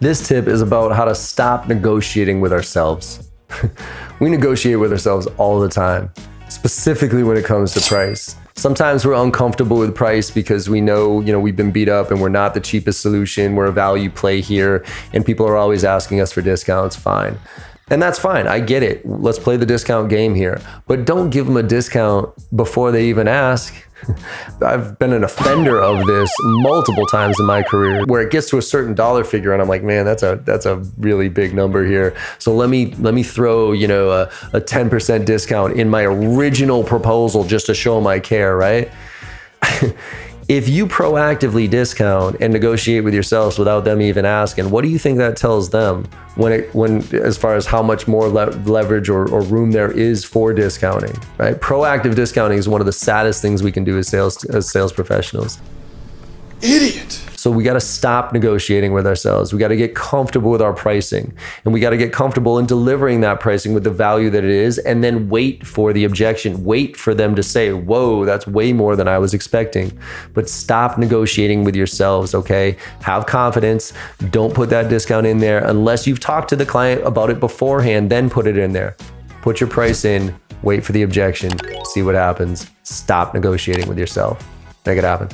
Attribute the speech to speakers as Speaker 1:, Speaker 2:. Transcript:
Speaker 1: This tip is about how to stop negotiating with ourselves. we negotiate with ourselves all the time, specifically when it comes to price. Sometimes we're uncomfortable with price because we know, you know, we've been beat up and we're not the cheapest solution. We're a value play here and people are always asking us for discounts. Fine. And that's fine. I get it. Let's play the discount game here. But don't give them a discount before they even ask. I've been an offender of this multiple times in my career where it gets to a certain dollar figure and I'm like, man, that's a that's a really big number here. So let me let me throw, you know, a, a 10% discount in my original proposal just to show my care, right? if you proactively discount and negotiate with yourselves without them even asking, what do you think that tells them when it when as far as how much more le- leverage or, or, room there is for discounting? Right, proactive discounting is one of the saddest things we can do as sales as sales professionals.
Speaker 2: Idiot.
Speaker 1: So we got to stop negotiating with ourselves. We got to get comfortable with our pricing and we got to get comfortable in delivering that pricing with the value that it is and then wait for the objection. Wait for them to say, whoa, that's way more than I was expecting. But stop negotiating with yourselves, okay? Have confidence. Don't put that discount in there unless you've talked to the client about it beforehand, then put it in there. Put your price in, wait for the objection, see what happens. Stop negotiating with yourself. Make it happen.